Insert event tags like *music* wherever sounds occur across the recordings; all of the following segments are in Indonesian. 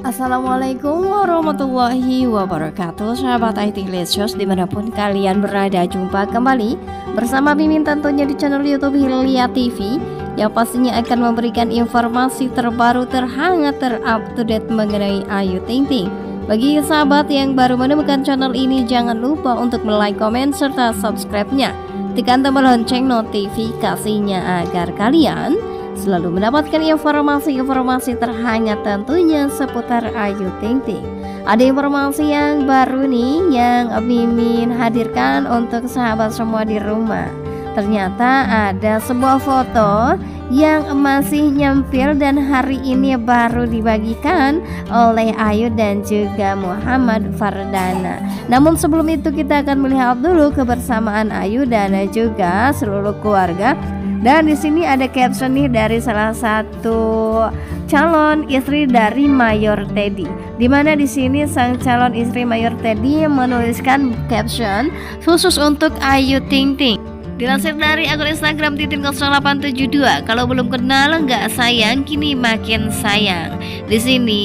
Assalamualaikum warahmatullahi wabarakatuh Sahabat IT Lesios di mana pun kalian berada Jumpa kembali bersama Mimin tentunya di channel Youtube Hilya TV Yang pastinya akan memberikan informasi terbaru terhangat terupdate mengenai Ayu Ting Ting Bagi sahabat yang baru menemukan channel ini Jangan lupa untuk like, komen, serta subscribe-nya Tekan tombol lonceng notifikasinya agar kalian selalu mendapatkan informasi-informasi terhangat tentunya seputar Ayu Ting Ting. Ada informasi yang baru nih yang Mimin hadirkan untuk sahabat semua di rumah. Ternyata ada sebuah foto yang masih nyempil dan hari ini baru dibagikan oleh Ayu dan juga Muhammad Fardana. Namun sebelum itu kita akan melihat dulu kebersamaan Ayu dan juga seluruh keluarga dan di sini ada caption nih dari salah satu calon istri dari Mayor Teddy. Di mana di sini sang calon istri Mayor Teddy menuliskan caption khusus untuk Ayu Ting Ting. Dilansir dari akun Instagram Titin 0872, kalau belum kenal nggak sayang, kini makin sayang. Di sini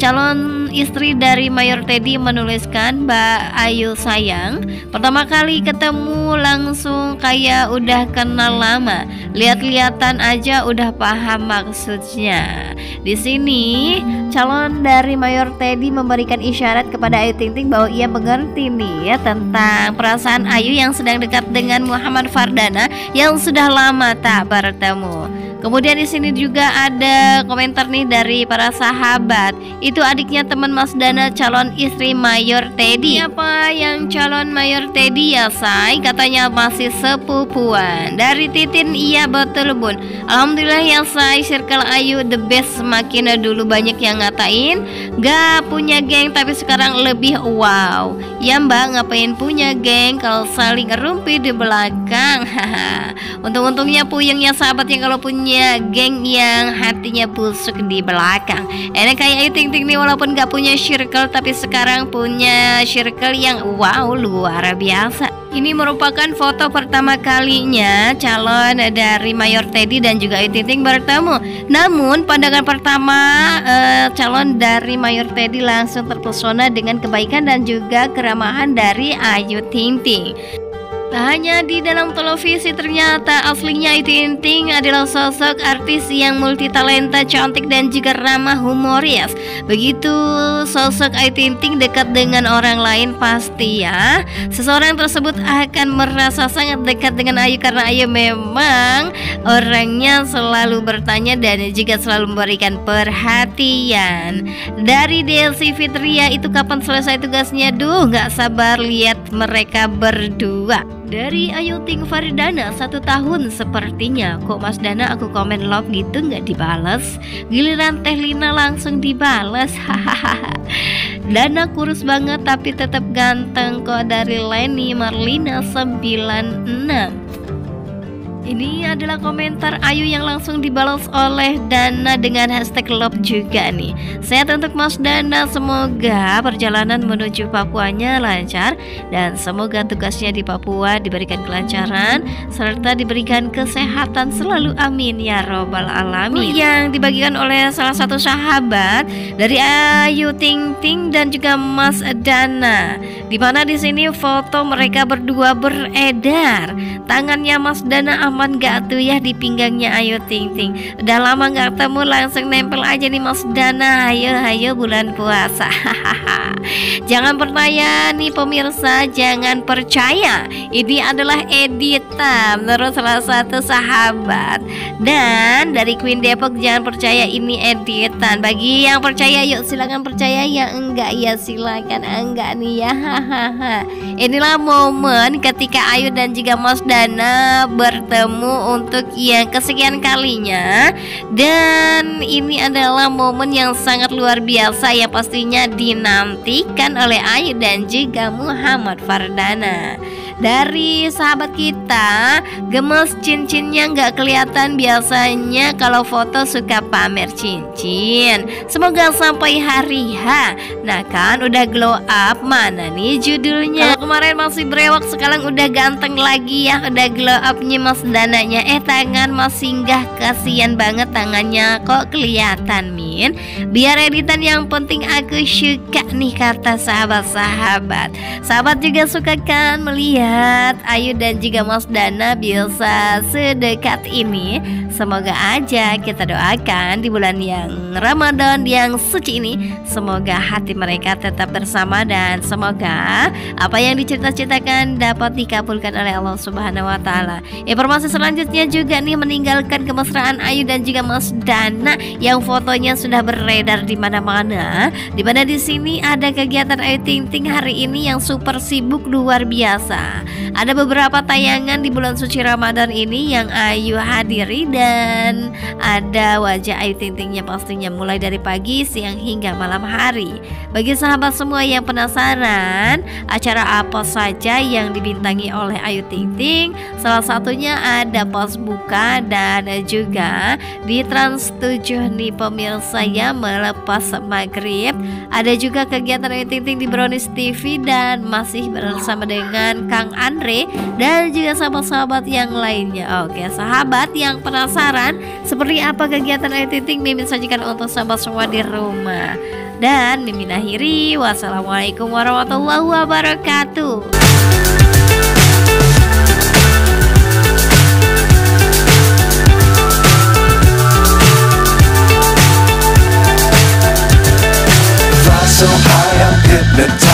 calon istri dari Mayor Teddy menuliskan, Mbak Ayu sayang, pertama kali ketemu langsung kayak udah kenal lama. Lihat-lihatan aja udah paham maksudnya. Di sini calon dari Mayor Teddy memberikan isyarat kepada Ayu Ting Ting bahwa ia mengerti nih ya tentang perasaan Ayu yang sedang dekat dengan Muhammad Fardana yang sudah lama tak bertemu. Kemudian di sini juga ada komentar nih dari para sahabat. Itu adiknya teman Mas Dana calon istri Mayor Teddy. Apa yang calon Mayor Teddy ya, say? Katanya masih sepupuan. Dari Titin iya betul, Bun. Alhamdulillah ya, say. Circle Ayu the best. Semakin dulu banyak yang ngatain gak punya geng tapi sekarang lebih wow. Ya, Mbak, ngapain punya geng kalau saling ngerumpi di belakang? *laughs* Untung-untungnya puyengnya sahabat yang kalau punya punya geng yang hatinya busuk di belakang Enak kayak Ayu Ting Ting nih walaupun gak punya circle Tapi sekarang punya circle yang wow luar biasa ini merupakan foto pertama kalinya calon dari Mayor Teddy dan juga Ayu Ting Ting bertemu. Namun pandangan pertama eh, calon dari Mayor Teddy langsung terpesona dengan kebaikan dan juga keramahan dari Ayu Ting Ting. Tak hanya di dalam televisi ternyata aslinya Ayu Ting adalah sosok artis yang multitalenta, cantik dan juga ramah humoris. Begitu sosok Ayu Ting dekat dengan orang lain pasti ya seseorang tersebut akan merasa sangat dekat dengan Ayu karena Ayu memang orangnya selalu bertanya dan juga selalu memberikan perhatian. Dari Desi Fitria itu kapan selesai tugasnya? Duh, nggak sabar lihat mereka berdua. Dari Ayu Ting Faridana satu tahun sepertinya. Kok Mas Dana aku komen love gitu nggak dibales? Giliran Teh Lina langsung dibales. *laughs* Hahaha. Dana kurus banget tapi tetap ganteng. Kok dari Leni Marlina 96 ini adalah komentar Ayu yang langsung dibalas oleh Dana dengan hashtag love juga nih. Sehat untuk Mas Dana Semoga perjalanan menuju Papuanya lancar Dan semoga tugasnya di Papua diberikan kelancaran Serta diberikan kesehatan selalu amin ya robbal alamin. Yang dibagikan oleh salah satu sahabat Dari Ayu Ting Ting dan juga Mas Dana. Di mana di sini foto mereka berdua beredar. Tangannya Mas Dana aman gak tuh ya di pinggangnya? Ayu Ting Ting. Udah lama gak ketemu langsung nempel aja nih Mas Dana. Ayo ayo bulan puasa. *laughs* Jangan percaya nih pemirsa. Jangan percaya. Ini adalah editan Menurut salah satu sahabat. Dan dari Queen Depok Jangan percaya ini editan Bagi yang percaya yuk silakan percaya. Yang enggak ya silakan. Enggak nih ya. *laughs* Inilah momen ketika Ayu dan juga Mas Dana bertemu bertemu untuk yang kesekian kalinya. Dan ini adalah momen yang sangat luar biasa yang pastinya dinantikan oleh Ayu dan juga Muhammad Fardana dari sahabat kita gemes cincinnya nggak kelihatan biasanya kalau foto suka pamer cincin. Semoga sampai hari H. Nah kan udah glow up. Mana nih judulnya? Kalau kemarin masih brewok sekarang udah ganteng lagi ya. Udah glow upnya mas dananya. Eh tangan masih nggak kasihan banget tangannya. Kok kelihatan min? Biar editan yang penting aku suka nih kata sahabat-sahabat. Sahabat juga suka kan melihat Ayu dan juga Mas Dana bisa sedekat ini Semoga aja kita doakan di bulan yang Ramadan yang suci ini Semoga hati mereka tetap bersama dan semoga apa yang dicerita-ceritakan dapat dikabulkan oleh Allah Subhanahu wa taala. Informasi selanjutnya juga nih meninggalkan kemesraan Ayu dan juga Mas Dana yang fotonya sudah beredar di mana-mana. Di mana di sini ada kegiatan Ayu Ting Ting hari ini yang super sibuk luar biasa. Ada beberapa tayangan di bulan suci Ramadan ini yang Ayu hadiri dan ada wajah Ayu Ting Tingnya pastinya mulai dari pagi, siang hingga malam hari. Bagi sahabat semua yang penasaran acara apa saja yang dibintangi oleh Ayu Ting Ting, salah satunya ada pos buka dan juga di Trans 7 nih pemirsa ya melepas maghrib. Ada juga kegiatan Ayu Ting Ting di Brownies TV dan masih bersama dengan Kang Andre dan juga sahabat-sahabat yang lainnya. Oke, sahabat yang penasaran penasaran seperti apa kegiatan Ayu Ting Mimin sajikan untuk sahabat semua di rumah. Dan Mimin akhiri, wassalamualaikum warahmatullahi wabarakatuh. so high I'm hypnotized